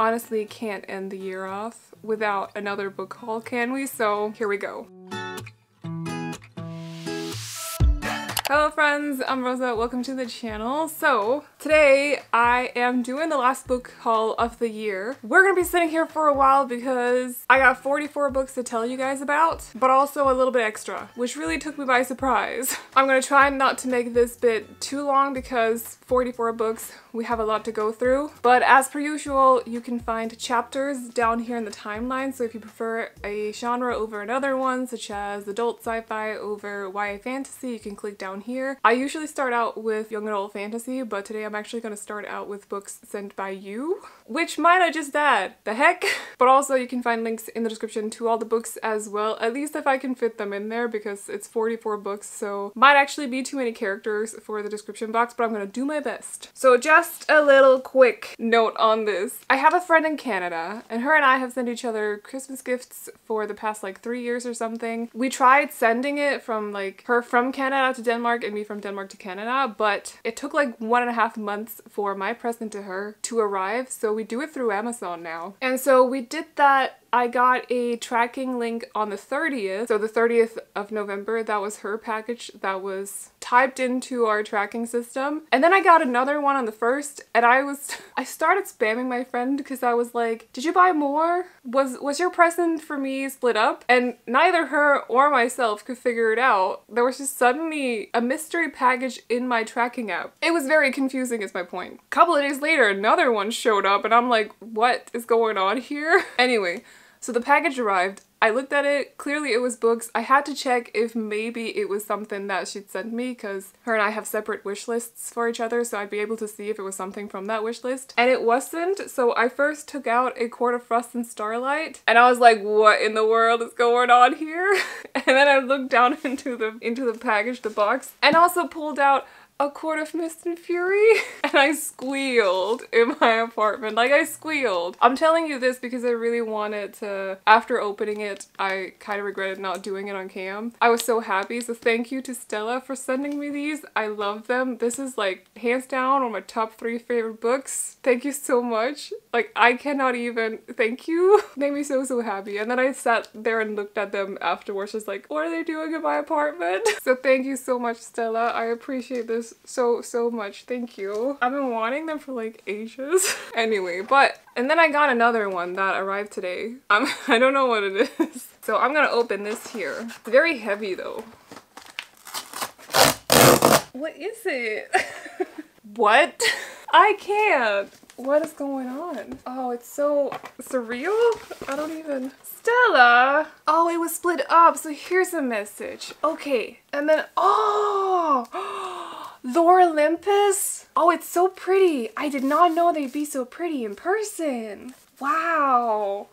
honestly can't end the year off without another book haul, can we? So here we go. Hello friends, I'm Rosa, welcome to the channel. So today I am doing the last book haul of the year. We're gonna be sitting here for a while because I got 44 books to tell you guys about, but also a little bit extra, which really took me by surprise. I'm gonna try not to make this bit too long because 44 books, we have a lot to go through. But as per usual, you can find chapters down here in the timeline, so if you prefer a genre over another one, such as adult sci-fi over YA fantasy, you can click down here. I usually start out with young adult fantasy, but today I'm actually going to start out with books sent by you, which might I just add? The heck? But also you can find links in the description to all the books as well, at least if I can fit them in there because it's 44 books, so might actually be too many characters for the description box, but I'm going to do my best. So just a little quick note on this. I have a friend in Canada, and her and I have sent each other Christmas gifts for the past like three years or something. We tried sending it from like her from Canada to Denmark Denmark and me from Denmark to Canada, but it took like one and a half months for my present to her to arrive, so we do it through Amazon now. And so we did that I got a tracking link on the 30th, so the 30th of November, that was her package that was typed into our tracking system. And then I got another one on the 1st and I was, I started spamming my friend because I was like, did you buy more? Was, was your present for me split up? And neither her or myself could figure it out. There was just suddenly a mystery package in my tracking app. It was very confusing is my point. A couple of days later, another one showed up and I'm like, what is going on here? Anyway, so the package arrived. I looked at it, clearly it was books. I had to check if maybe it was something that she'd sent me because her and I have separate wish lists for each other so I'd be able to see if it was something from that wish list. And it wasn't, so I first took out a Court of Frost and Starlight and I was like, what in the world is going on here? and then I looked down into the into the package, the box, and also pulled out a Court of mist and fury and I squealed in my apartment. Like I squealed. I'm telling you this because I really wanted to after opening it I kind of regretted not doing it on cam. I was so happy so thank you to Stella for sending me these. I love them. This is like hands down one of my top three favorite books. Thank you so much. Like I cannot even thank you. Made me so so happy. And then I sat there and looked at them afterwards just like what are they doing in my apartment? So thank you so much Stella. I appreciate this so, so much. Thank you. I've been wanting them for like ages. anyway, but, and then I got another one that arrived today. I'm, I don't know what it is. So I'm gonna open this here. It's very heavy though. What is it? what? I can't. What is going on? Oh, it's so surreal. I don't even... Stella! Oh, it was split up, so here's a message. Okay, and then... Oh! oh Lore Olympus? Oh, it's so pretty. I did not know they'd be so pretty in person. Wow.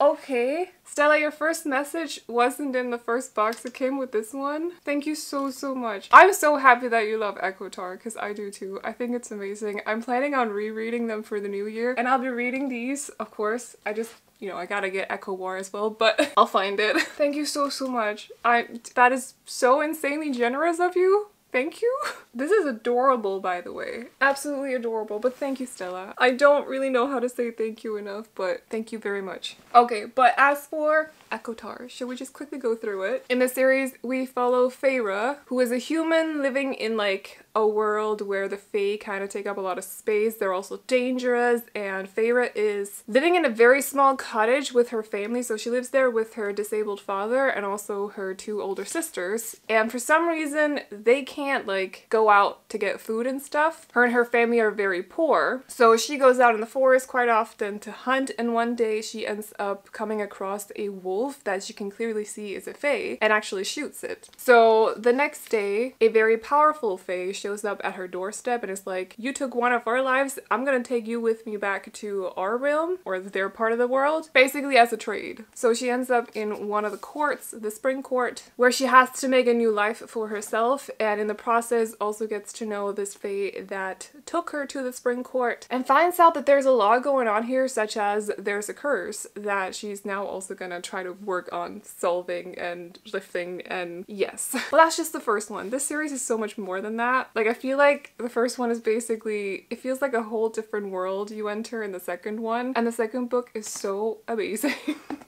Okay. Stella, your first message wasn't in the first box. that came with this one. Thank you so, so much. I'm so happy that you love ACOTAR because I do too. I think it's amazing. I'm planning on rereading them for the new year and I'll be reading these, of course. I just you know, I gotta get ACOWAR as well, but I'll find it. Thank you so, so much. I That is so insanely generous of you. Thank you. This is adorable, by the way. Absolutely adorable, but thank you, Stella. I don't really know how to say thank you enough, but thank you very much. Okay, but as for ACOTAR, should we just quickly go through it? In the series, we follow Feyre, who is a human living in like a world where the Fae kind of take up a lot of space. They're also dangerous and Feyre is living in a very small cottage with her family. So she lives there with her disabled father and also her two older sisters. And for some reason, they can't like go out to get food and stuff. Her and her family are very poor. So she goes out in the forest quite often to hunt and one day she ends up coming across a wolf that she can clearly see is a Fae and actually shoots it. So the next day, a very powerful Fae shows up at her doorstep and is like, you took one of our lives, I'm gonna take you with me back to our realm, or their part of the world, basically as a trade. So she ends up in one of the courts, the Spring Court, where she has to make a new life for herself and in the process also gets to know this Fae that took her to the spring court and finds out that there's a lot going on here such as there's a curse that she's now also gonna try to work on solving and lifting and yes. well that's just the first one. This series is so much more than that. Like I feel like the first one is basically, it feels like a whole different world you enter in the second one and the second book is so amazing.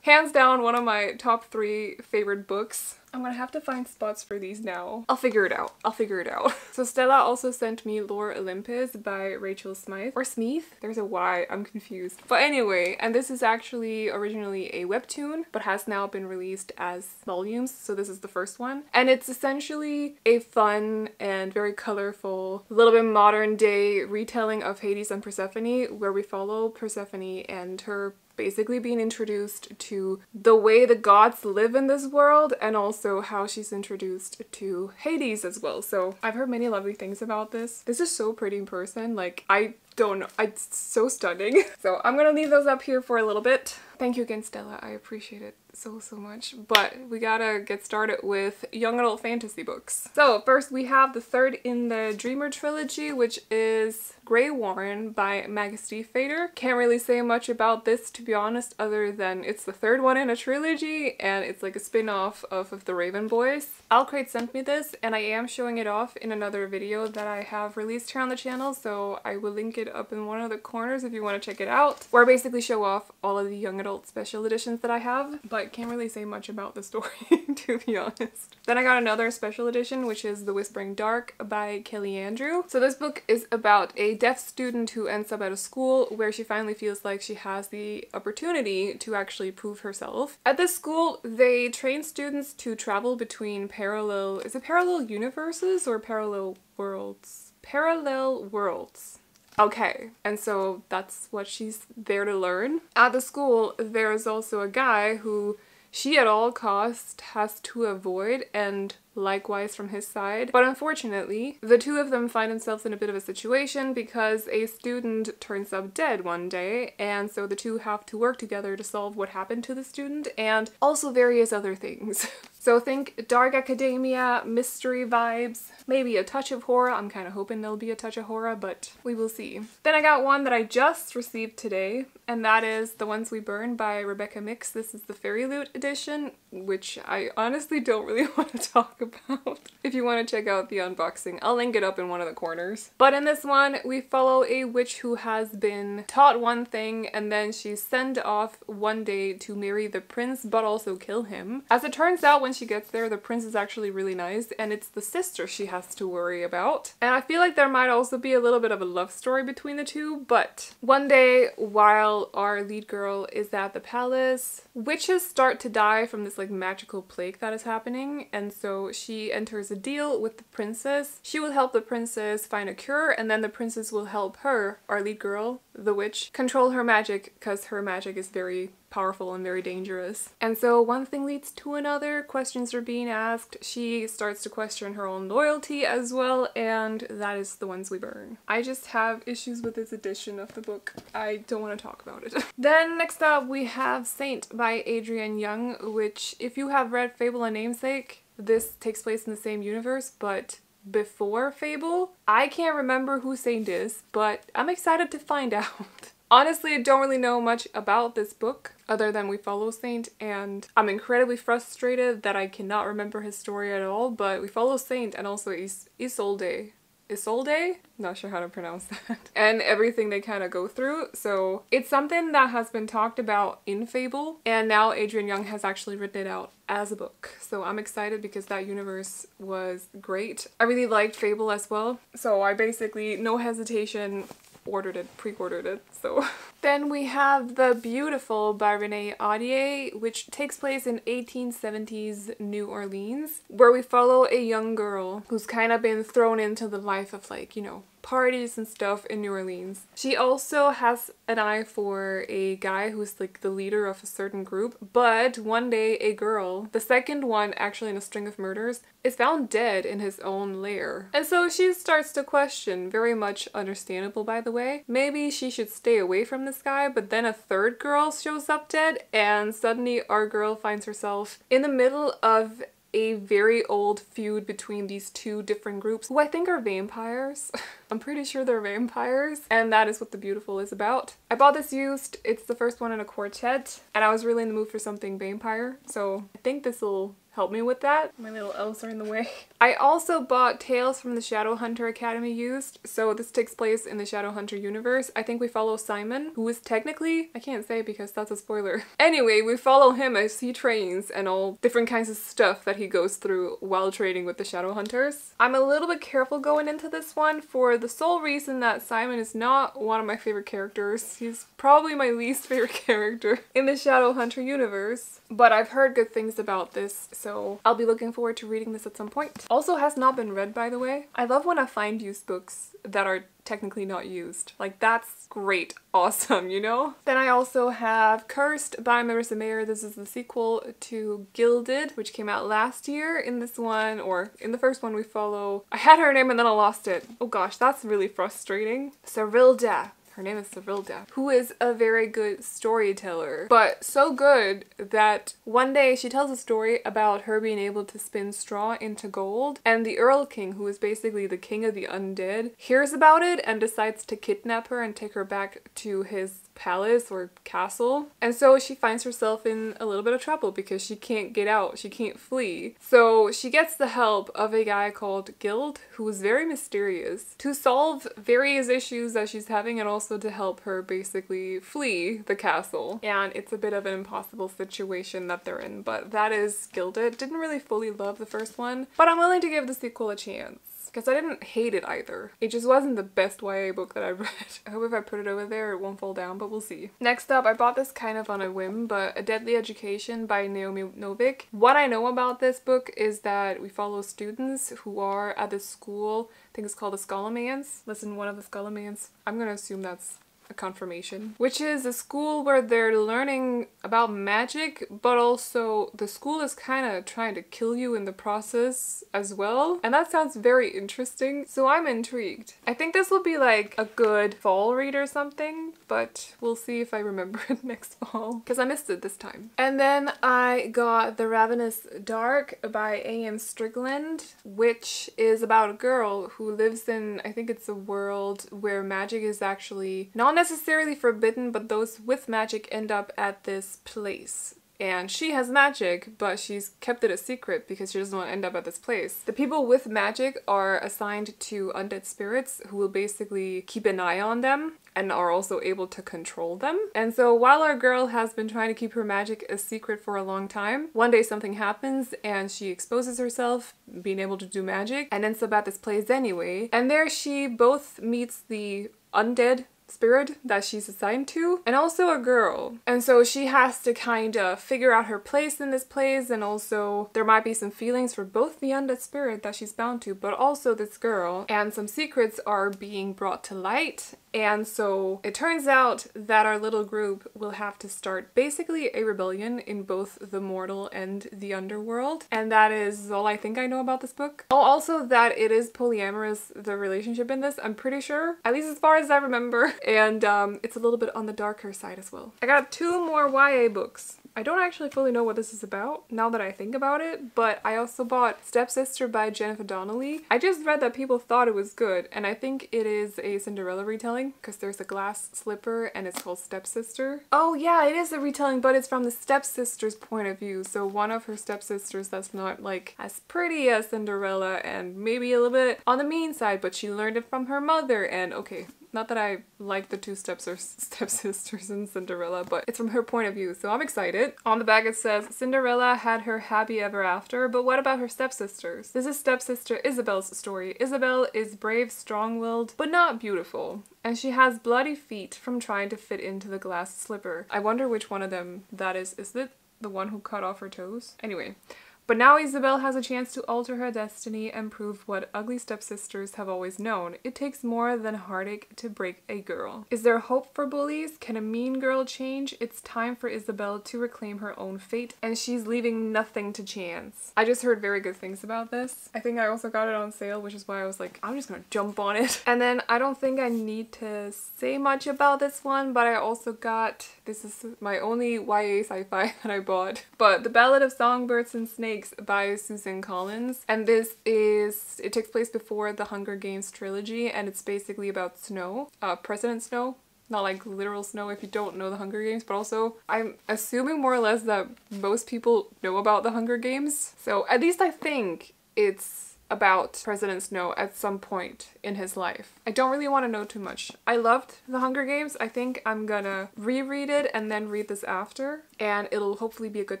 Hands down one of my top three favorite books I'm gonna have to find spots for these now. I'll figure it out. I'll figure it out. so Stella also sent me Lore Olympus by Rachel Smythe. Or Smith? There's a Y. I'm confused. But anyway, and this is actually originally a webtoon, but has now been released as volumes. So this is the first one. And it's essentially a fun and very colorful, a little bit modern day retelling of Hades and Persephone, where we follow Persephone and her basically being introduced to the way the gods live in this world and also how she's introduced to Hades as well. So I've heard many lovely things about this. This is so pretty in person. Like I don't know. It's so stunning. So I'm gonna leave those up here for a little bit. Thank you again, Stella. I appreciate it so, so much. But we gotta get started with young adult fantasy books. So first we have the third in the Dreamer trilogy, which is Greywaren by Maggie Stiefvater. Can't really say much about this to be honest, other than it's the third one in a trilogy and it's like a spin-off of, of the Raven Boys. Owlcrate sent me this and I am showing it off in another video that I have released here on the channel, so I will link it up in one of the corners if you want to check it out, where I basically show off all of the young adult special editions that I have, but can't really say much about the story, to be honest. Then I got another special edition, which is The Whispering Dark by Kelly Andrew. So this book is about a deaf student who ends up at a school where she finally feels like she has the opportunity to actually prove herself. At this school, they train students to travel between parallel, is it parallel universes or parallel worlds? Parallel worlds. Okay, and so that's what she's there to learn. At the school, there's also a guy who she at all cost has to avoid and likewise from his side. But unfortunately, the two of them find themselves in a bit of a situation because a student turns up dead one day and so the two have to work together to solve what happened to the student and also various other things. So think dark academia, mystery vibes, maybe a touch of horror. I'm kind of hoping there'll be a touch of horror, but we will see. Then I got one that I just received today, and that is The Ones We Burn by Rebecca Mix. This is the FairyLoot edition, which I honestly don't really want to talk about. if you want to check out the unboxing, I'll link it up in one of the corners. But in this one, we follow a witch who has been taught one thing and then she's sent off one day to marry the prince but also kill him. As it turns out, when she gets there, the prince is actually really nice and it's the sister she has to worry about. And I feel like there might also be a little bit of a love story between the two, but one day while our lead girl is at the palace, witches start to die from this like magical plague that is happening and so she enters a deal with the princess. She will help the princess find a cure and then the princess will help her, our lead girl, the witch, control her magic because her magic is very powerful and very dangerous. And so one thing leads to another, questions are being asked, she starts to question her own loyalty as well, and that is The Ones We Burn. I just have issues with this edition of the book. I don't want to talk about it. then next up we have Saint by Adrienne Young, which if you have read Fable and Namesake, this takes place in the same universe, but before Fable. I can't remember who Saint is, but I'm excited to find out. Honestly, I don't really know much about this book other than we follow Saint and I'm incredibly frustrated that I cannot remember his story at all, but we follow Saint and also Is Isolde. Isolde? Not sure how to pronounce that. and everything they kind of go through. So it's something that has been talked about in Fable and now Adrienne Young has actually written it out as a book. So I'm excited because that universe was great. I really liked Fable as well. So I basically, no hesitation, ordered it, pre-ordered it, so. then we have The Beautiful by Renee Ahdieh, which takes place in 1870s New Orleans, where we follow a young girl who's kind of been thrown into the life of like, you know, parties and stuff in New Orleans. She also has an eye for a guy who's like the leader of a certain group, but one day a girl, the second one actually in a string of murders, is found dead in his own lair. And so she starts to question, very much understandable by the way, maybe she should stay away from this guy, but then a third girl shows up dead and suddenly our girl finds herself in the middle of a very old feud between these two different groups who I think are vampires. I'm pretty sure they're vampires, and that is what The Beautiful is about. I bought this used. It's the first one in a quartet, and I was really in the mood for something vampire, so I think this will help me with that. My little elves are in the way. I also bought Tales from the Shadowhunter Academy used. So this takes place in the Shadowhunter universe. I think we follow Simon, who is technically, I can't say because that's a spoiler. Anyway, we follow him as he trains and all different kinds of stuff that he goes through while training with the Shadowhunters. I'm a little bit careful going into this one for the sole reason that Simon is not one of my favorite characters. He's probably my least favorite character in the Shadowhunter universe. But I've heard good things about this, so I'll be looking forward to reading this at some point. Also has not been read, by the way. I love when I find used books that are technically not used. Like that's great, awesome, you know? Then I also have Cursed by Marissa Meyer. This is the sequel to Gilded, which came out last year. In this one, or in the first one we follow, I had her name and then I lost it. Oh gosh, that's really frustrating. Serilda her name is Serilda, who is a very good storyteller, but so good that one day she tells a story about her being able to spin straw into gold, and the Erlking, who is basically the king of the undead, hears about it and decides to kidnap her and take her back to his palace or castle. And so she finds herself in a little bit of trouble because she can't get out, she can't flee. So she gets the help of a guy called Gild, who is very mysterious, to solve various issues that she's having and also to help her basically flee the castle. And it's a bit of an impossible situation that they're in, but that is Gilded. Didn't really fully love the first one, but I'm willing to give the sequel a chance because I didn't hate it either. It just wasn't the best YA book that I've read. I hope if I put it over there it won't fall down, but we'll see. Next up, I bought this kind of on a whim, but A Deadly Education by Naomi Novik. What I know about this book is that we follow students who are at this school, I think it's called the Scholomance. Listen, one of the Scholomance. I'm gonna assume that's a confirmation, which is a school where they're learning about magic, but also the school is kind of trying to kill you in the process as well. And that sounds very interesting, so I'm intrigued. I think this will be like a good fall read or something, but we'll see if I remember it next fall, because I missed it this time. And then I got The Ravenous Dark by A.M. Strickland, which is about a girl who lives in, I think it's a world where magic is actually not necessarily forbidden, but those with magic end up at this place and she has magic, but she's kept it a secret because she doesn't want to end up at this place. The people with magic are assigned to undead spirits who will basically keep an eye on them and are also able to control them. And so while our girl has been trying to keep her magic a secret for a long time, one day something happens and she exposes herself being able to do magic and ends up at this place anyway. And there she both meets the undead spirit that she's assigned to and also a girl and so she has to kind of figure out her place in this place and also there might be some feelings for both the undead spirit that she's bound to but also this girl and some secrets are being brought to light and so it turns out that our little group will have to start basically a rebellion in both the mortal and the underworld. And that is all I think I know about this book. Oh, also that it is polyamorous, the relationship in this, I'm pretty sure. At least as far as I remember. And um, it's a little bit on the darker side as well. I got two more YA books. I don't actually fully know what this is about now that I think about it, but I also bought Stepsister by Jennifer Donnelly. I just read that people thought it was good, and I think it is a Cinderella retelling because there's a glass slipper and it's called Stepsister. Oh yeah, it is a retelling, but it's from the stepsister's point of view. So one of her stepsisters that's not like as pretty as Cinderella and maybe a little bit on the mean side, but she learned it from her mother and okay, not that I like the two steps or stepsisters in Cinderella, but it's from her point of view, so I'm excited. On the back it says, Cinderella had her happy ever after, but what about her stepsisters? This is stepsister Isabel's story. Isabel is brave, strong-willed, but not beautiful. And she has bloody feet from trying to fit into the glass slipper. I wonder which one of them that is. Is it the one who cut off her toes? Anyway, but now Isabel has a chance to alter her destiny and prove what ugly stepsisters have always known. It takes more than heartache to break a girl. Is there hope for bullies? Can a mean girl change? It's time for Isabel to reclaim her own fate, and she's leaving nothing to chance. I just heard very good things about this. I think I also got it on sale, which is why I was like, I'm just gonna jump on it. And then I don't think I need to say much about this one, but I also got, this is my only YA sci-fi that I bought, but The Ballad of Songbirds and Snakes By Susan Collins. And this is, it takes place before the Hunger Games trilogy and it's basically about Snow, uh, President Snow, not like literal snow if you don't know the Hunger Games, but also I'm assuming more or less that most people know about the Hunger Games. So at least I think it's about President Snow at some point in his life. I don't really want to know too much. I loved The Hunger Games. I think I'm gonna reread it and then read this after, and it'll hopefully be a good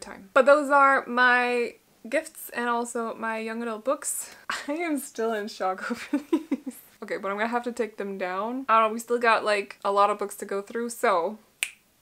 time. But those are my gifts and also my young adult books. I am still in shock over these. Okay, but I'm gonna have to take them down. I don't know, we still got like a lot of books to go through, so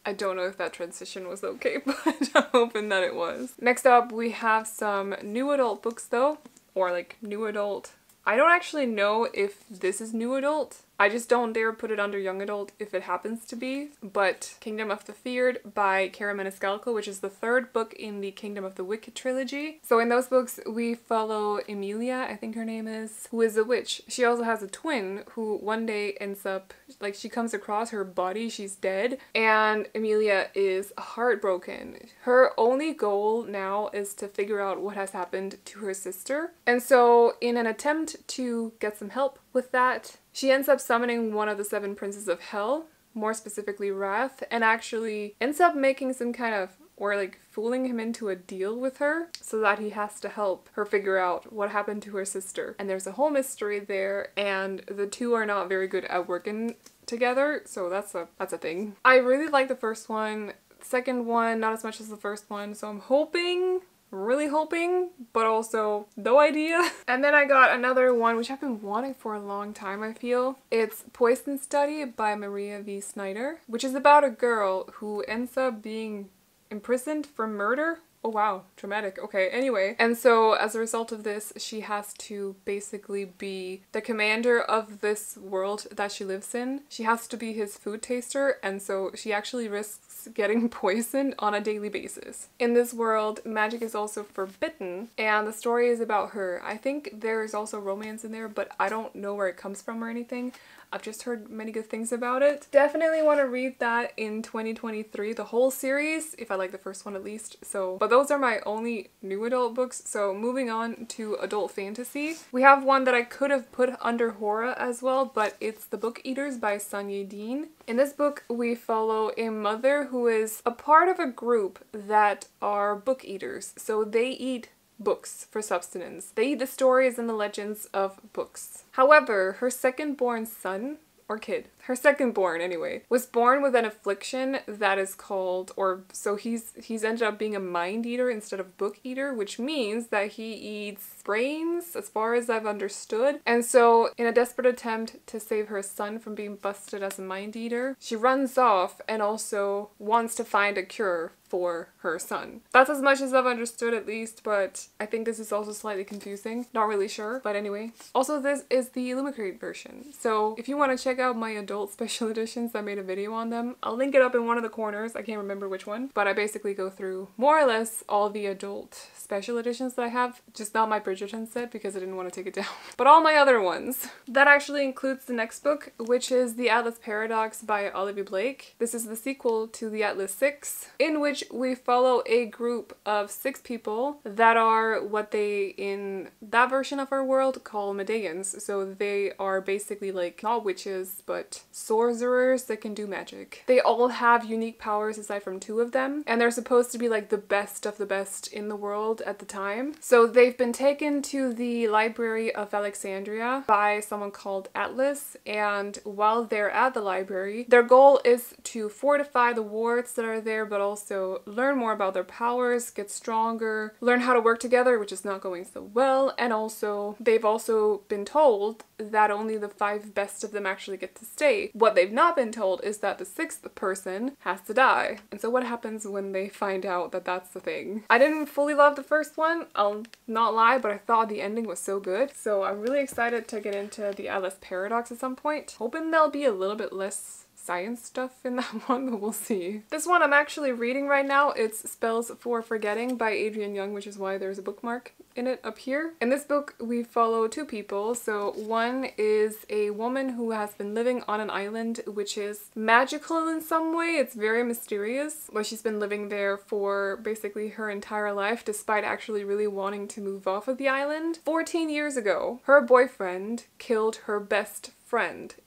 I don't know if that transition was okay, but I'm hoping that it was. Next up, we have some new adult books though, or like new adult. I don't actually know if this is new adult I just don't dare put it under young adult if it happens to be, but Kingdom of the Feared by Kerri Maniscalco, which is the third book in the Kingdom of the Wicked trilogy. So in those books, we follow Emilia, I think her name is, who is a witch. She also has a twin who one day ends up, like she comes across her body, she's dead, and Emilia is heartbroken. Her only goal now is to figure out what has happened to her sister. And so in an attempt to get some help with that, she ends up summoning one of the seven princes of hell, more specifically Wrath, and actually ends up making some kind of or like fooling him into a deal with her so that he has to help her figure out what happened to her sister. And there's a whole mystery there and the two are not very good at working together, so that's a that's a thing. I really like the first one. Second one, not as much as the first one, so I'm hoping really hoping, but also no idea. And then I got another one, which I've been wanting for a long time, I feel. It's Poison Study by Maria V. Snyder, which is about a girl who ends up being imprisoned for murder Oh wow, traumatic. Okay, anyway. And so as a result of this, she has to basically be the commander of this world that she lives in. She has to be his food taster, and so she actually risks getting poisoned on a daily basis. In this world, magic is also forbidden, and the story is about her. I think there is also romance in there, but I don't know where it comes from or anything. I've just heard many good things about it. Definitely want to read that in 2023, the whole series, if I like the first one at least. So, but those are my only new adult books. So moving on to adult fantasy. We have one that I could have put under horror as well, but it's The Book Eaters by Sunyi Dean. In this book, we follow a mother who is a part of a group that are book eaters. So they eat books for subsistence. They eat the stories and the legends of books. However, her second born son, or kid, her second born anyway, was born with an affliction that is called, or so he's he's ended up being a mind eater instead of book eater, which means that he eats brains, as far as I've understood. And so, in a desperate attempt to save her son from being busted as a mind eater, she runs off and also wants to find a cure for her son. That's as much as I've understood at least, but I think this is also slightly confusing. Not really sure, but anyway. Also, this is the Illumicrate version. So if you want to check out my adult special editions. I made a video on them. I'll link it up in one of the corners. I can't remember which one, but I basically go through more or less all the adult special editions that I have. Just not my Bridgerton set because I didn't want to take it down, but all my other ones. That actually includes the next book, which is The Atlas Paradox by Olivia Blake. This is the sequel to The Atlas Six, in which we follow a group of six people that are what they, in that version of our world, call Medeians. So they are basically like, not witches, but sorcerers that can do magic. They all have unique powers aside from two of them, and they're supposed to be like the best of the best in the world at the time. So they've been taken to the Library of Alexandria by someone called Atlas, and while they're at the library, their goal is to fortify the wards that are there, but also learn more about their powers, get stronger, learn how to work together, which is not going so well, and also they've also been told that only the five best of them actually get to stay what they've not been told is that the sixth person has to die. And so what happens when they find out that that's the thing? I didn't fully love the first one, I'll not lie, but I thought the ending was so good. So I'm really excited to get into the Atlas Paradox at some point. Hoping they'll be a little bit less science stuff in that one, but we'll see. This one I'm actually reading right now. It's Spells for Forgetting by Adrienne Young, which is why there's a bookmark in it up here. In this book, we follow two people. So one is a woman who has been living on an island which is magical in some way. It's very mysterious, but she's been living there for basically her entire life despite actually really wanting to move off of the island. 14 years ago, her boyfriend killed her best friend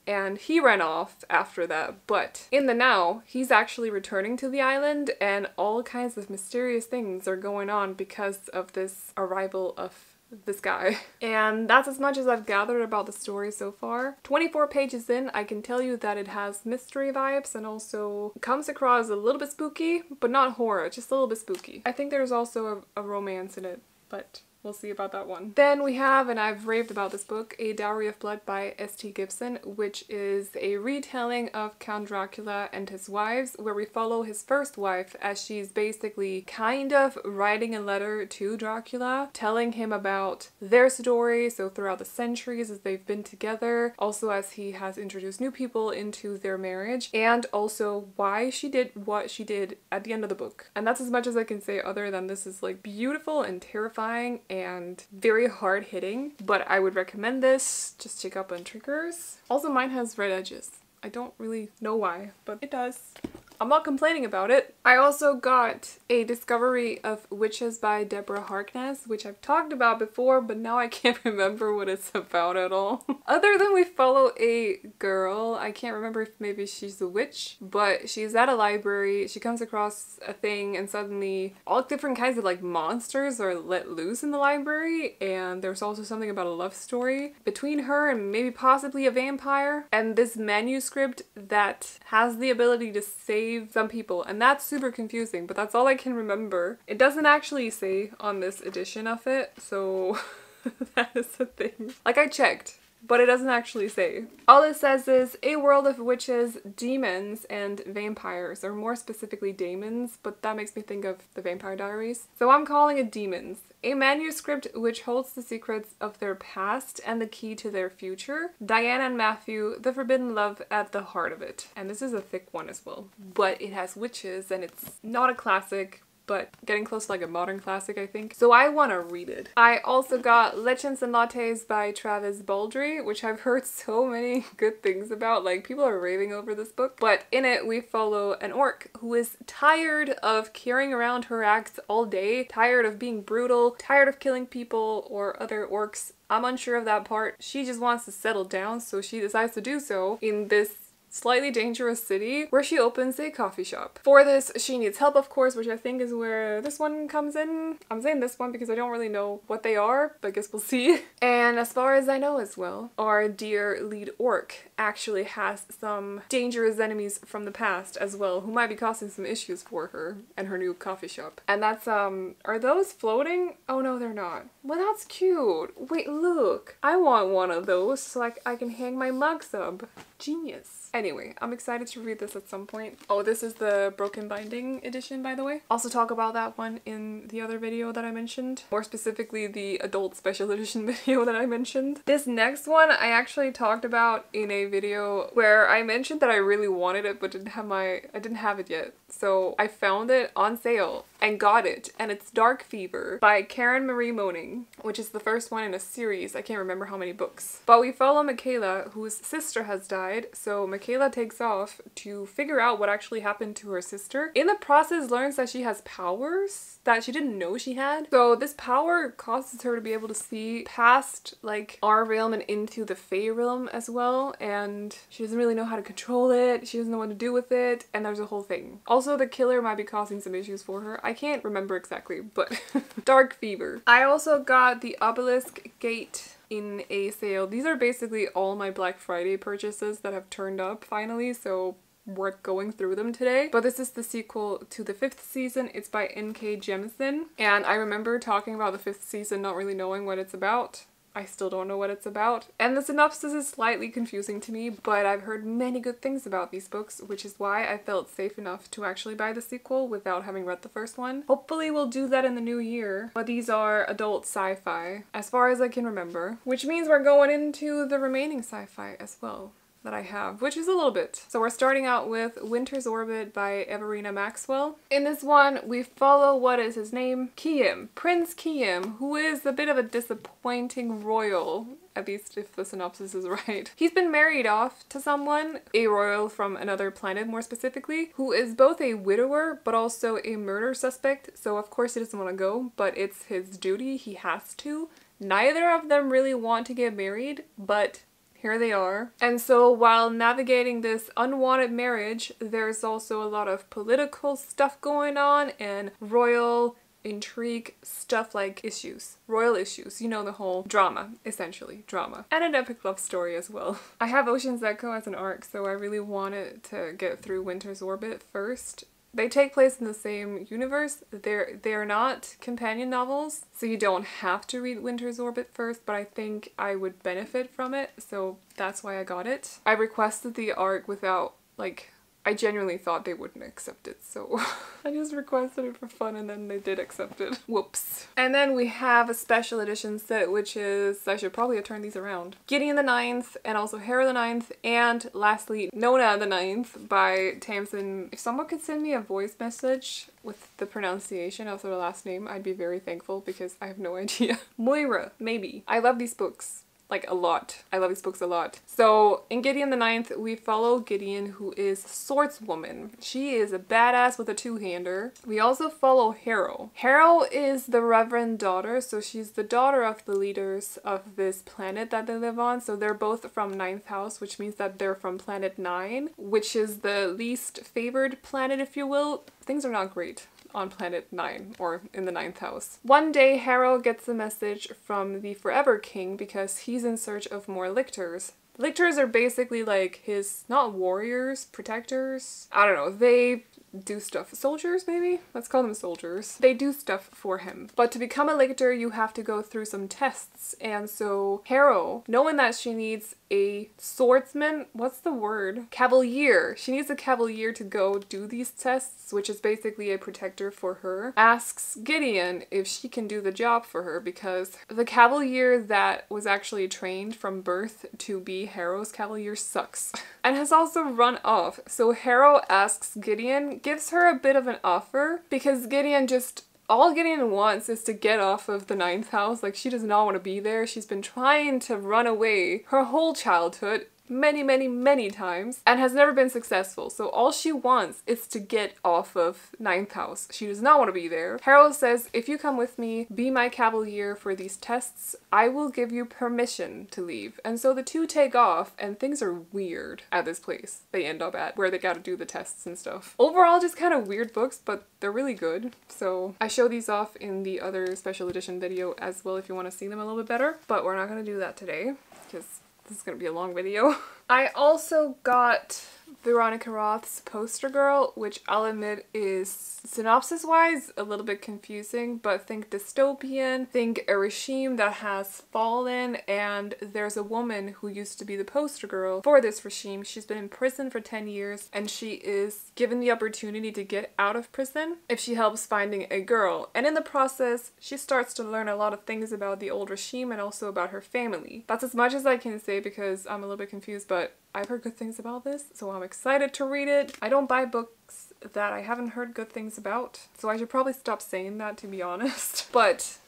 and he ran off after that but in the now he's actually returning to the island and all kinds of mysterious things are going on because of this arrival of this guy. And that's as much as I've gathered about the story so far. 24 pages in, I can tell you that it has mystery vibes and also comes across a little bit spooky, but not horror, just a little bit spooky. I think there's also a, a romance in it, but We'll see about that one. Then we have, and I've raved about this book, A Dowry of Blood by S.T. Gibson, which is a retelling of Count Dracula and his wives, where we follow his first wife as she's basically kind of writing a letter to Dracula, telling him about their story, so throughout the centuries as they've been together, also as he has introduced new people into their marriage, and also why she did what she did at the end of the book. And that's as much as I can say other than this is like beautiful and terrifying and very hard hitting, but I would recommend this. Just check up on triggers. Also mine has red edges. I don't really know why, but it does. I'm not complaining about it. I also got a discovery of Witches by Deborah Harkness, which I've talked about before, but now I can't remember what it's about at all. Other than we follow a girl, I can't remember if maybe she's a witch, but she's at a library, she comes across a thing and suddenly all different kinds of like monsters are let loose in the library and there's also something about a love story between her and maybe possibly a vampire and this manuscript that has the ability to save save some people and that's super confusing but that's all I can remember. It doesn't actually say on this edition of it so that is the thing. Like I checked but it doesn't actually say. All it says is a world of witches, demons, and vampires, or more specifically demons, but that makes me think of the Vampire Diaries. So I'm calling it demons. A manuscript which holds the secrets of their past and the key to their future. Diana and Matthew, the forbidden love at the heart of it. And this is a thick one as well. But it has witches and it's not a classic, but getting close to like a modern classic, I think. So I want to read it. I also got Legends and Lattes by Travis Baldree, which I've heard so many good things about. Like people are raving over this book. But in it, we follow an orc who is tired of carrying around her axe all day, tired of being brutal, tired of killing people or other orcs I'm unsure of that part. She just wants to settle down, so she decides to do so in this slightly dangerous city where she opens a coffee shop. For this, she needs help, of course, which I think is where this one comes in. I'm saying this one because I don't really know what they are, but I guess we'll see. And as far as I know as well, our dear lead orc actually has some dangerous enemies from the past as well who might be causing some issues for her and her new coffee shop. And that's, um, are those floating? Oh no, they're not. Well, that's cute. Wait, look. I want one of those so like I can hang my mugs up. Genius. Anyway, I'm excited to read this at some point. Oh, this is the Broken Binding edition, by the way. Also talk about that one in the other video that I mentioned. More specifically, the adult special edition video that I mentioned. This next one I actually talked about in a video where I mentioned that I really wanted it but didn't have my- I didn't have it yet. So I found it on sale and got it and it's Dark Fever by Karen Marie Moning which is the first one in a series. I can't remember how many books. But we follow MacKayla whose sister has died so MacKayla takes off to figure out what actually happened to her sister. In the process learns that she has powers that she didn't know she had. So this power causes her to be able to see past like our realm and into the Fae realm as well and she doesn't really know how to control it. She doesn't know what to do with it and there's a whole thing. Also the killer might be causing some issues for her. I can't remember exactly, but Dark Fever. I also got the Obelisk Gate in a sale. These are basically all my Black Friday purchases that have turned up finally, so worth going through them today. But this is the sequel to the fifth season. It's by N.K. Jemisin. And I remember talking about the fifth season not really knowing what it's about. I still don't know what it's about. And the synopsis is slightly confusing to me, but I've heard many good things about these books, which is why I felt safe enough to actually buy the sequel without having read the first one. Hopefully we'll do that in the new year, but these are adult sci-fi, as far as I can remember, which means we're going into the remaining sci-fi as well that I have, which is a little bit. So we're starting out with Winter's Orbit by Everina Maxwell. In this one, we follow what is his name? Kiem, Prince Kiem, who is a bit of a disappointing royal at least if the synopsis is right. He's been married off to someone, a royal from another planet more specifically, who is both a widower but also a murder suspect, so of course he doesn't want to go, but it's his duty, he has to. Neither of them really want to get married, but here they are. And so while navigating this unwanted marriage, there's also a lot of political stuff going on and royal intrigue, stuff like issues, royal issues, you know, the whole drama, essentially, drama. And an epic love story as well. I have Ocean's Echo as an arc, so I really wanted to get through Winter's Orbit first. They take place in the same universe. They're they're not companion novels, so you don't have to read Winter's Orbit first, but I think I would benefit from it, so that's why I got it. I requested the arc without like I genuinely thought they wouldn't accept it, so I just requested it for fun and then they did accept it. Whoops. And then we have a special edition set, which is, I should probably turn these around. Gideon the Ninth and also Harrow the Ninth, and lastly, Nona the Ninth by Tamsyn. If someone could send me a voice message with the pronunciation of their last name, I'd be very thankful because I have no idea. Moira, maybe. I love these books like a lot. I love these books a lot. So in Gideon the Ninth, we follow Gideon who is swordswoman. She is a badass with a two-hander. We also follow Harrow. Harrow is the reverend daughter, so she's the daughter of the leaders of this planet that they live on. So they're both from Ninth House, which means that they're from planet Nine, which is the least favored planet, if you will. Things are not great on planet 9 or in the ninth house. One day Harrow gets a message from the Forever King because he's in search of more lictors. Lictors are basically like his, not warriors, protectors. I don't know, they do stuff. Soldiers, maybe? Let's call them soldiers. They do stuff for him. But to become a lictor, you have to go through some tests. And so Harrow, knowing that she needs a swordsman, what's the word? Cavalier. She needs a cavalier to go do these tests, which is basically a protector for her, asks Gideon if she can do the job for her because the cavalier that was actually trained from birth to be Harrow's cavalier sucks and has also run off. So Harrow asks Gideon, gives her a bit of an offer because Gideon just all Gideon wants is to get off of the ninth house. Like, she does not want to be there. She's been trying to run away her whole childhood many, many, many times and has never been successful. So all she wants is to get off of Ninth House. She does not want to be there. Harrow says, if you come with me, be my cavalier for these tests, I will give you permission to leave. And so the two take off and things are weird at this place they end up at where they gotta do the tests and stuff. Overall, just kind of weird books, but they're really good. So I show these off in the other special edition video as well if you want to see them a little bit better, but we're not gonna do that today because this is gonna be a long video. I also got Veronica Roth's Poster Girl, which I'll admit is synopsis-wise a little bit confusing, but think dystopian, think a regime that has fallen, and there's a woman who used to be the poster girl for this regime. She's been in prison for 10 years, and she is given the opportunity to get out of prison if she helps finding a girl. And in the process, she starts to learn a lot of things about the old regime and also about her family. That's as much as I can say because I'm a little bit confused, but I've heard good things about this, so I'm excited to read it. I don't buy books that I haven't heard good things about, so I should probably stop saying that to be honest. But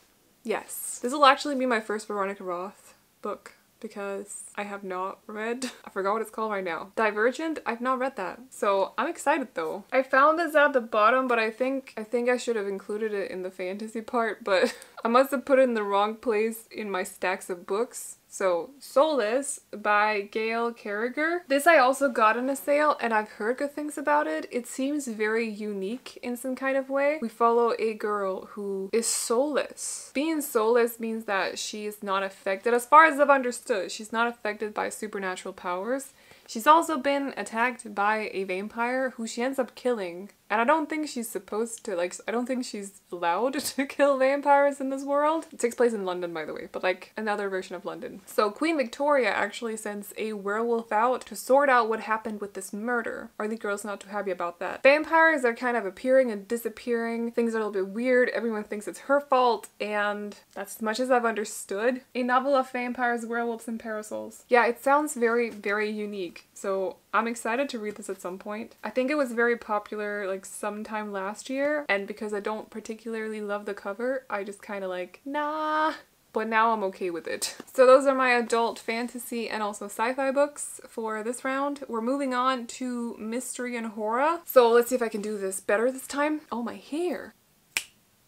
yes, this will actually be my first Veronica Roth book because I have not read, I forgot what it's called right now. Divergent, I've not read that. So I'm excited though. I found this at the bottom, but I think, I think I should have included it in the fantasy part, but I must have put it in the wrong place in my stacks of books. So, Soulless by Gail Carriger. This I also got in a sale and I've heard good things about it. It seems very unique in some kind of way. We follow a girl who is soulless. Being soulless means that she is not affected, as far as I've understood, she's not affected by supernatural powers. She's also been attacked by a vampire who she ends up killing. And I don't think she's supposed to, like, I don't think she's allowed to kill vampires in this world. It takes place in London, by the way, but like another version of London. So Queen Victoria actually sends a werewolf out to sort out what happened with this murder. Are the girls not too happy about that? Vampires are kind of appearing and disappearing. Things are a little bit weird. Everyone thinks it's her fault, and that's as much as I've understood. A novel of vampires, werewolves, and parasols. Yeah, it sounds very, very unique. So I'm excited to read this at some point. I think it was very popular like sometime last year, and because I don't particularly love the cover, I just kind of like, nah, but now I'm okay with it. So those are my adult fantasy and also sci-fi books for this round. We're moving on to mystery and horror. So let's see if I can do this better this time. Oh, my hair.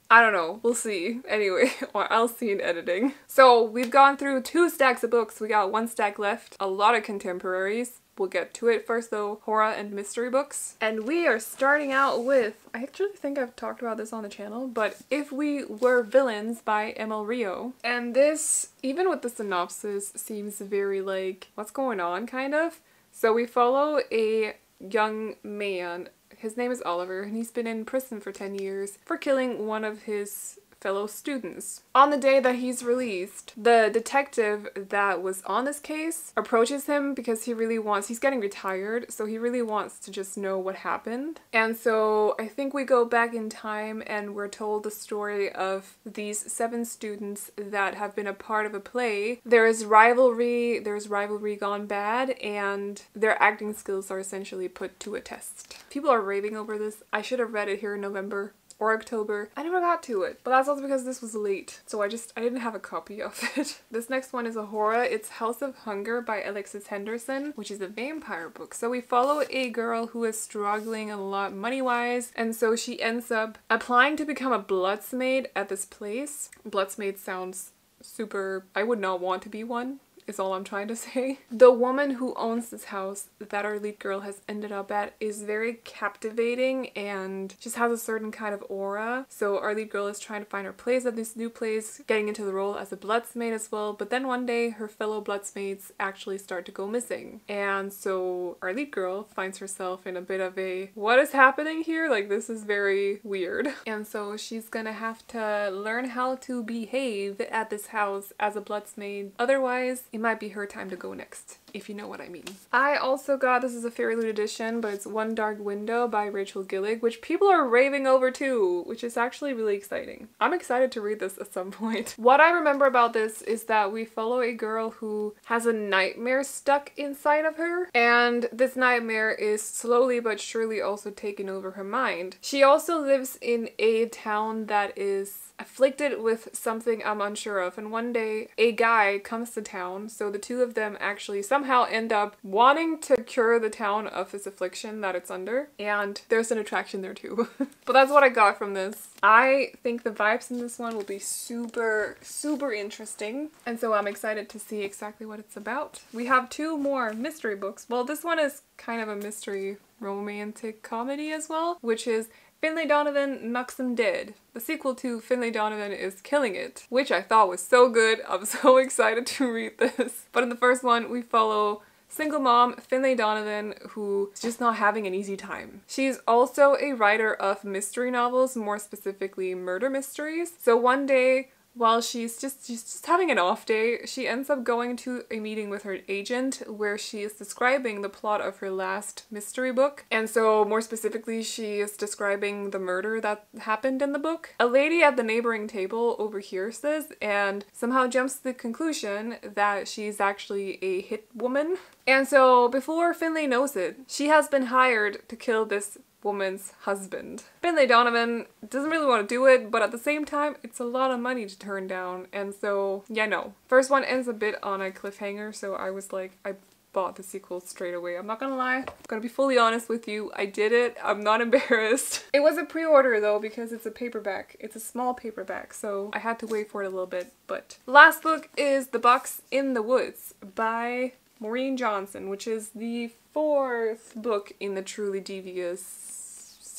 I don't know. We'll see. Anyway, or I'll see in editing. So we've gone through two stacks of books. We got one stack left. A lot of contemporaries. We'll get to it first though, horror and mystery books. And we are starting out with, I actually think I've talked about this on the channel, but If We Were Villains by M.L. Rio. And this, even with the synopsis, seems very like, what's going on kind of? So we follow a young man his name is Oliver, and he's been in prison for 10 years for killing one of his fellow students. On the day that he's released, the detective that was on this case approaches him because he really wants, he's getting retired, so he really wants to just know what happened. And so I think we go back in time and we're told the story of these seven students that have been a part of a play. There is rivalry, there's rivalry gone bad, and their acting skills are essentially put to a test. People are raving over this. I should have read it here in November or October. I never got to it, but that's also because this was late, so I just, I didn't have a copy of it. this next one is a horror. It's House of Hunger by Alexis Henderson, which is a vampire book. So we follow a girl who is struggling a lot money-wise, and so she ends up applying to become a bloodsmaid at this place. Bloodsmaid sounds super, I would not want to be one is all I'm trying to say. The woman who owns this house that our lead girl has ended up at is very captivating and just has a certain kind of aura. So our lead girl is trying to find her place at this new place, getting into the role as a bloodsmaid as well. But then one day her fellow bloodsmaids actually start to go missing. And so our lead girl finds herself in a bit of a what is happening here? Like this is very weird. And so she's gonna have to learn how to behave at this house as a bloodsmaid. Otherwise, it might be her time to go next, if you know what I mean. I also got, this is a FairyLoot edition, but it's One Dark Window by Rachel Gillig, which people are raving over too, which is actually really exciting. I'm excited to read this at some point. What I remember about this is that we follow a girl who has a nightmare stuck inside of her, and this nightmare is slowly but surely also taking over her mind. She also lives in a town that is afflicted with something I'm unsure of, and one day a guy comes to town, so the two of them actually somehow end up wanting to cure the town of his affliction that it's under, and there's an attraction there too. but that's what I got from this. I think the vibes in this one will be super, super interesting, and so I'm excited to see exactly what it's about. We have two more mystery books. Well, this one is kind of a mystery romantic comedy as well, which is Finlay Donovan Knocks Him Dead. The sequel to Finlay Donovan is Killing It, which I thought was so good. I'm so excited to read this. But in the first one, we follow single mom Finlay Donovan who's just not having an easy time. She's also a writer of mystery novels, more specifically murder mysteries. So one day while she's just she's just having an off day, she ends up going to a meeting with her agent where she is describing the plot of her last mystery book. And so more specifically, she is describing the murder that happened in the book. A lady at the neighboring table overhears this and somehow jumps to the conclusion that she's actually a hit woman. And so before Finlay knows it, she has been hired to kill this woman's husband. Finlay Donovan doesn't really want to do it, but at the same time, it's a lot of money to turn down, and so, yeah, no. First one ends a bit on a cliffhanger, so I was like, I bought the sequel straight away. I'm not gonna lie, I'm gonna be fully honest with you, I did it, I'm not embarrassed. It was a pre-order though because it's a paperback. It's a small paperback, so I had to wait for it a little bit, but. Last book is The Box in the Woods by Maureen Johnson, which is the fourth book in the Truly Devious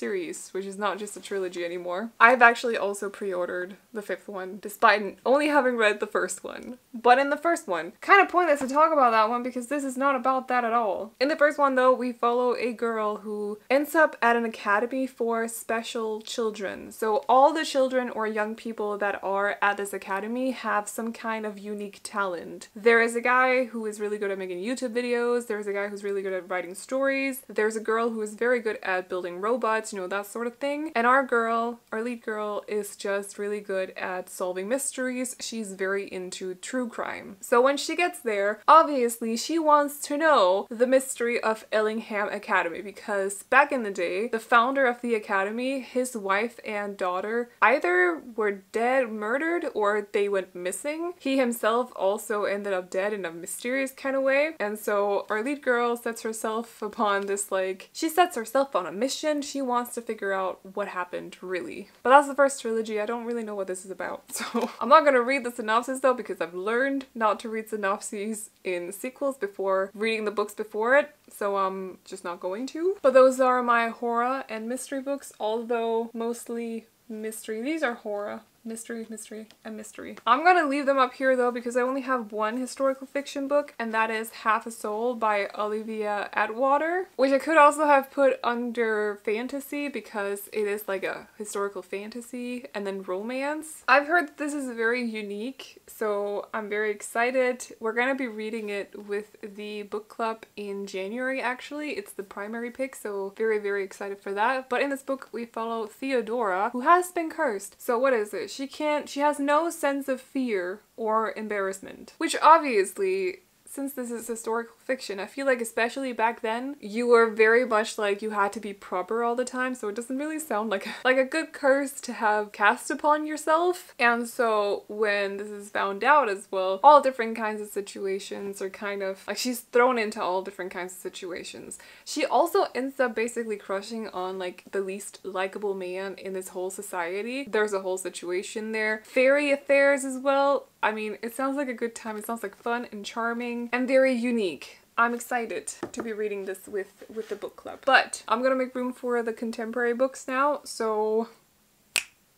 series, which is not just a trilogy anymore. I've actually also pre-ordered the fifth one, despite only having read the first one. But in the first one, kind of pointless to talk about that one because this is not about that at all. In the first one though, we follow a girl who ends up at an academy for special children. So all the children or young people that are at this academy have some kind of unique talent. There is a guy who is really good at making YouTube videos, there's a guy who's really good at writing stories, there's a girl who is very good at building robots, you know, that sort of thing. And our girl, our lead girl, is just really good at solving mysteries. She's very into true crime. So when she gets there, obviously she wants to know the mystery of Ellingham Academy because back in the day, the founder of the academy, his wife and daughter either were dead, murdered, or they went missing. He himself also ended up dead in a mysterious kind of way. And so our lead girl sets herself upon this like, she sets herself on a mission. She wants to figure out what happened really. But that's the first trilogy. I don't really know what this is about. So I'm not gonna read the synopsis though because I've learned not to read synopses in sequels before reading the books before it. So I'm just not going to. But those are my horror and mystery books, although mostly mystery. These are horror mystery, mystery, and mystery. I'm gonna leave them up here though because I only have one historical fiction book and that is Half a Soul by Olivia Atwater, which I could also have put under fantasy because it is like a historical fantasy and then romance. I've heard this is very unique so I'm very excited. We're gonna be reading it with the book club in January actually. It's the primary pick so very very excited for that. But in this book we follow Theodora who has been cursed. So what is it? She can't, she has no sense of fear or embarrassment, which obviously since this is historical fiction, I feel like especially back then, you were very much like you had to be proper all the time, so it doesn't really sound like like a good curse to have cast upon yourself. And so when this is found out as well, all different kinds of situations are kind of like she's thrown into all different kinds of situations. She also ends up basically crushing on like the least likable man in this whole society. There's a whole situation there. Fairy affairs as well. I mean, it sounds like a good time. It sounds like fun and charming and very unique. I'm excited to be reading this with, with the book club. But I'm gonna make room for the contemporary books now, so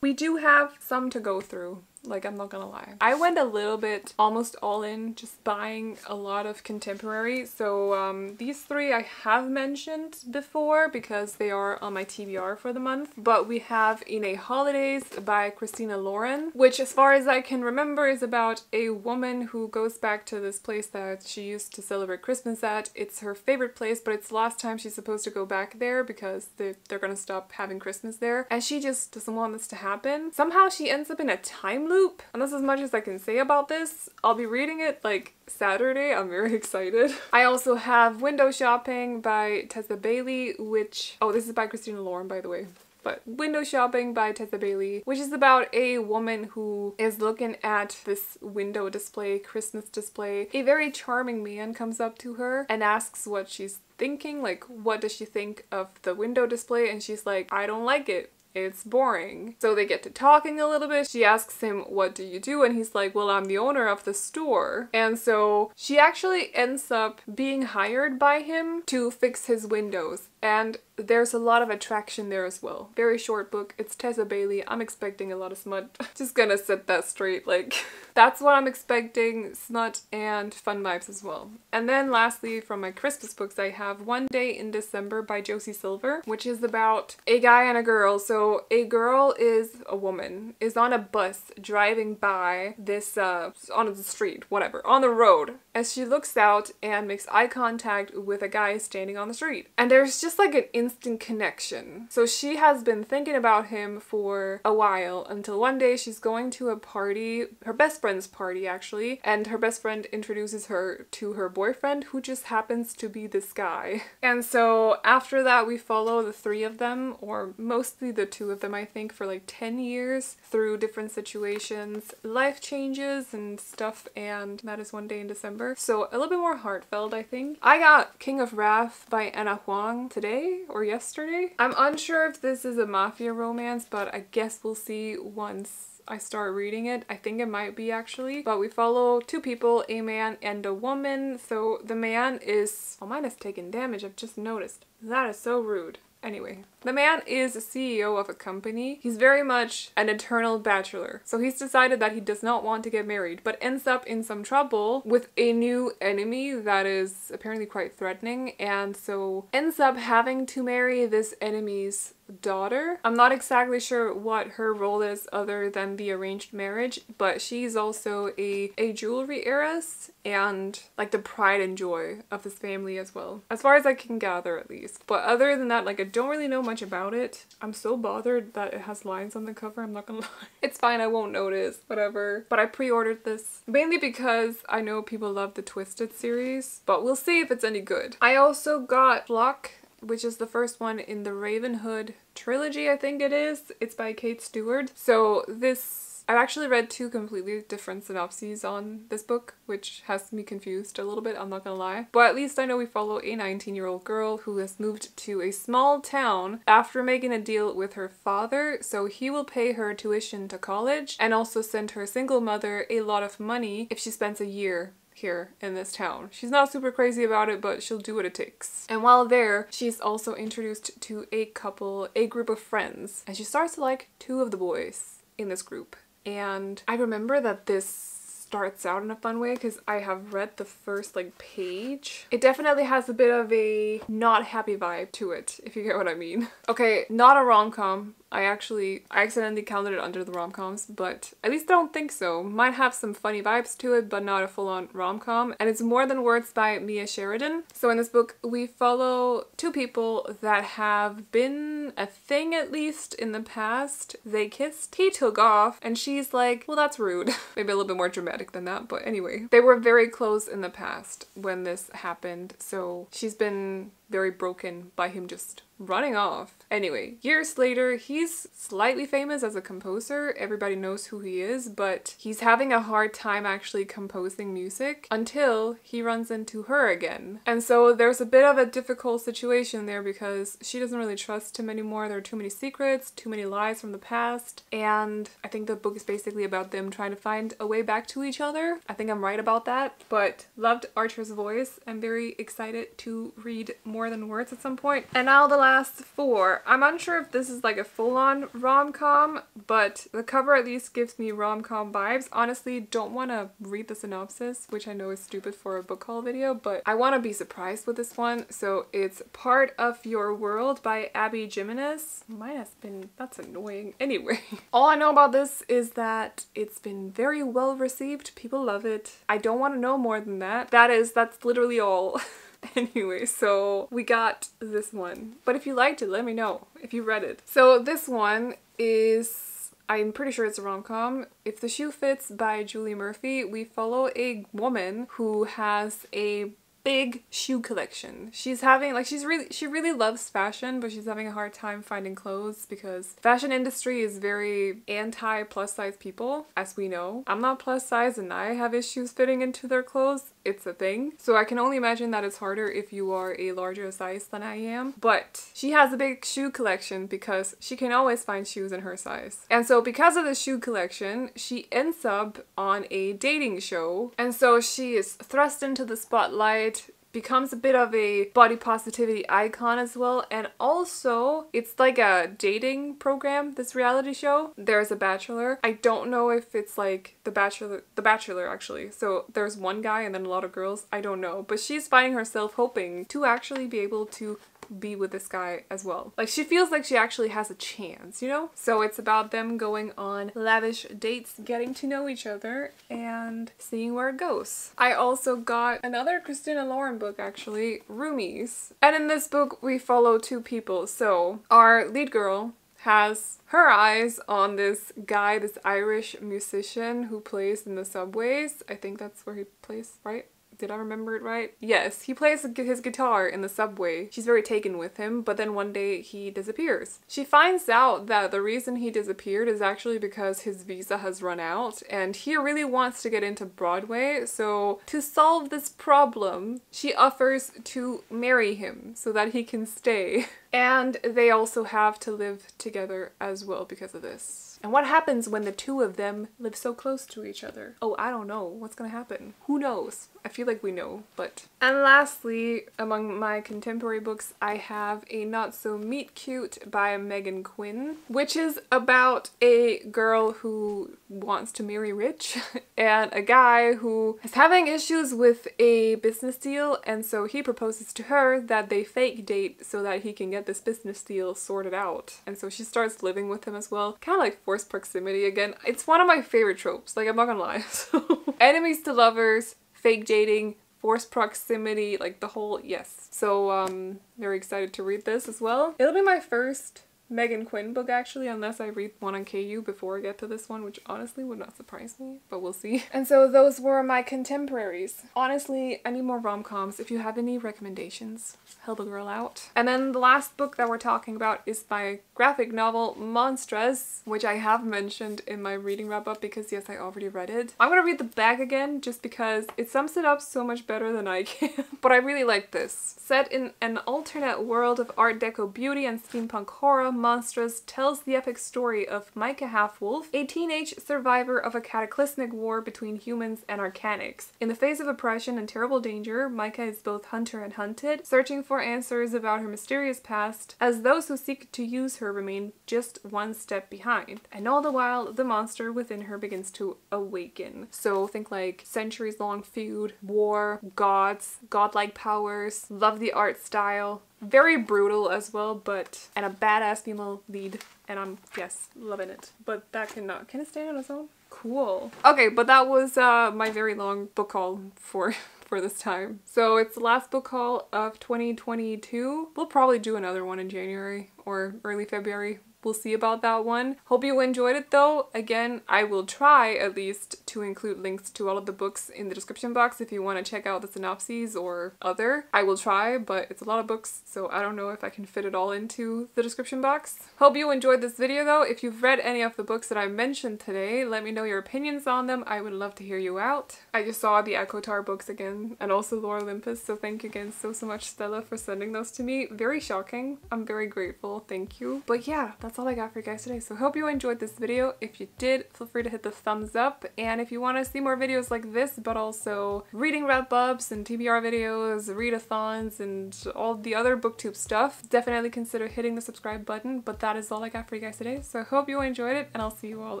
we do have some to go through. Like, I'm not gonna lie. I went a little bit almost all in, just buying a lot of contemporary. So um, these three I have mentioned before because they are on my TBR for the month. But we have In a Holidaze by Christina Lauren, which as far as I can remember is about a woman who goes back to this place that she used to celebrate Christmas at. It's her favorite place, but it's the last time she's supposed to go back there because they're, they're gonna stop having Christmas there. And she just doesn't want this to happen. Somehow she ends up in a time loop loop. And that's as much as I can say about this. I'll be reading it like Saturday. I'm very excited. I also have Window Shopping by Tessa Bailey, which... Oh, this is by Christina Lauren, by the way but Window Shopping by Tessa Bailey, which is about a woman who is looking at this window display, Christmas display. A very charming man comes up to her and asks what she's thinking, like what does she think of the window display and she's like, I don't like it it's boring. So they get to talking a little bit. She asks him, what do you do? And he's like, well, I'm the owner of the store. And so she actually ends up being hired by him to fix his windows. And there's a lot of attraction there as well. Very short book. It's Tessa Bailey. I'm expecting a lot of smut. Just gonna set that straight. Like, that's what I'm expecting. Smut and fun vibes as well. And then lastly, from my Christmas books, I have One Day in December by Josie Silver, which is about a guy and a girl. So a girl is a woman, is on a bus driving by this, uh, on the street, whatever, on the road, as she looks out and makes eye contact with a guy standing on the street. And there's just like an instant connection. So she has been thinking about him for a while until one day she's going to a party, her best friend's party actually, and her best friend introduces her to her boyfriend who just happens to be this guy. And so after that we follow the three of them, or mostly the two of them I think, for like 10 years through different situations, life changes and stuff, and that is one day in December. So a little bit more heartfelt I think. I got King of Wrath by Ana Huang today or yesterday. I'm unsure if this is a mafia romance, but I guess we'll see once I start reading it. I think it might be actually. But we follow two people, a man and a woman. So the man is... Oh, mine has taken damage. I've just noticed. That is so rude. Anyway, the man is a CEO of a company. He's very much an eternal bachelor. So he's decided that he does not want to get married, but ends up in some trouble with a new enemy that is apparently quite threatening, and so ends up having to marry this enemy's daughter. I'm not exactly sure what her role is other than the arranged marriage, but she's also a, a jewelry heiress and like the pride and joy of this family as well. As far as I can gather at least. But other than that, like I don't really know much about it. I'm so bothered that it has lines on the cover, I'm not gonna lie. It's fine, I won't notice, whatever. But I pre-ordered this mainly because I know people love the Twisted series, but we'll see if it's any good. I also got Flock which is the first one in the Ravenhood trilogy, I think it is. It's by Kate Stewart. So this I've actually read two completely different synopses on this book, which has me confused a little bit, I'm not gonna lie. But at least I know we follow a 19 year old girl who has moved to a small town after making a deal with her father, so he will pay her tuition to college and also send her single mother a lot of money if she spends a year here in this town. She's not super crazy about it, but she'll do what it takes. And while there, she's also introduced to a couple, a group of friends, and she starts to like two of the boys in this group. And I remember that this starts out in a fun way because I have read the first like page. It definitely has a bit of a not happy vibe to it, if you get what I mean. Okay, not a rom-com. I actually, I accidentally counted it under the rom-coms, but at least I don't think so. Might have some funny vibes to it, but not a full-on rom-com. And it's More Than Words by Mia Sheridan. So in this book, we follow two people that have been a thing at least in the past. They kissed, he took off, and she's like, well, that's rude. Maybe a little bit more dramatic than that, but anyway. They were very close in the past when this happened, so she's been very broken by him just running off. Anyway, years later, he's slightly famous as a composer. Everybody knows who he is, but he's having a hard time actually composing music until he runs into her again. And so there's a bit of a difficult situation there because she doesn't really trust him anymore. There are too many secrets, too many lies from the past, and I think the book is basically about them trying to find a way back to each other. I think I'm right about that, but loved Archer's voice. I'm very excited to read more than words at some point. And now the last four. I'm unsure if this is like a full-on rom-com, but the cover at least gives me rom-com vibes. Honestly, don't want to read the synopsis, which I know is stupid for a book haul video, but I want to be surprised with this one. So it's Part of Your World by Abby Jimenez. Mine has been, that's annoying. Anyway, all I know about this is that it's been very well received. People love it. I don't want to know more than that. That is, that's literally all. anyway, so we got this one. But if you liked it, let me know if you read it. So this one is I'm pretty sure it's a rom-com. If the Shoe Fits by Julie Murphy, we follow a woman who has a big shoe collection. She's having like she's really she really loves fashion but she's having a hard time finding clothes because fashion industry is very anti plus size people as we know. I'm not plus size and I have issues fitting into their clothes. It's a thing. So I can only imagine that it's harder if you are a larger size than I am. But she has a big shoe collection because she can always find shoes in her size. And so because of the shoe collection, she ends up on a dating show. And so she is thrust into the spotlight becomes a bit of a body positivity icon as well. And also it's like a dating program this reality show. There's a bachelor. I don't know if it's like the bachelor the bachelor actually. So there's one guy and then a lot of girls. I don't know. But she's finding herself hoping to actually be able to be with this guy as well. Like she feels like she actually has a chance, you know? So it's about them going on lavish dates, getting to know each other and seeing where it goes. I also got another Christina Lauren book actually, Roomies. And in this book we follow two people. So our lead girl has her eyes on this guy, this Irish musician who plays in the subways. I think that's where he plays, right? Did I remember it right? Yes, he plays his guitar in the subway. She's very taken with him, but then one day he disappears. She finds out that the reason he disappeared is actually because his visa has run out and he really wants to get into Broadway. So to solve this problem, she offers to marry him so that he can stay. And they also have to live together as well because of this. And what happens when the two of them live so close to each other? Oh, I don't know. What's gonna happen? Who knows? I feel like we know, but... And lastly, among my contemporary books, I have a Not So Meet Cute by Meghan Quinn, which is about a girl who wants to marry rich and a guy who is having issues with a business deal and so he proposes to her that they fake date so that he can get this business deal sorted out. And so she starts living with him as well. Kind of like forced proximity again. It's one of my favorite tropes, like I'm not gonna lie. So, enemies to lovers, fake dating, forced proximity, like the whole, yes. So um, very excited to read this as well. It'll be my first Meghan Quinn book actually, unless I read one on KU before I get to this one, which honestly would not surprise me, but we'll see. And so those were my contemporaries. Honestly, need more rom-coms. If you have any recommendations, help a girl out. And then the last book that we're talking about is my graphic novel Monstress, which I have mentioned in my reading wrap-up because yes, I already read it. I'm gonna read the back again just because it sums it up so much better than I can. but I really like this. Set in an alternate world of Art Deco beauty and steampunk horror, Monstress tells the epic story of Maika Halfwolf, a teenage survivor of a cataclysmic war between humans and Arcanics. In the face of oppression and terrible danger, Maika is both hunter and hunted, searching for answers about her mysterious past, as those who seek to use her remain just one step behind. And all the while, the monster within her begins to awaken. So think like centuries long feud, war, gods, godlike powers, love the art style, very brutal as well, but and a badass female lead, and I'm yes loving it. But that cannot can it stand on its own? Cool. Okay, but that was uh, my very long book haul for for this time. So it's the last book haul of 2022. We'll probably do another one in January or early February. We'll see about that one. Hope you enjoyed it though. Again, I will try at least to include links to all of the books in the description box if you want to check out the synopses or other. I will try, but it's a lot of books, so I don't know if I can fit it all into the description box. Hope you enjoyed this video though. If you've read any of the books that I mentioned today, let me know your opinions on them. I would love to hear you out. I just saw the ACOTAR books again and also Lore Olympus, so thank you again so, so much Stella for sending those to me. Very shocking. I'm very grateful. Thank you. But yeah, that's all I got for you guys today. So hope you enjoyed this video. If you did, feel free to hit the thumbs up. And if you want to see more videos like this, but also reading wrap-ups and TBR videos, readathons, and all the other booktube stuff, definitely consider hitting the subscribe button. But that is all I got for you guys today, so I hope you enjoyed it, and I'll see you all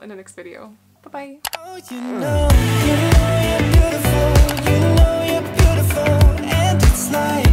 in the next video. Bye-bye! Oh, you know, you know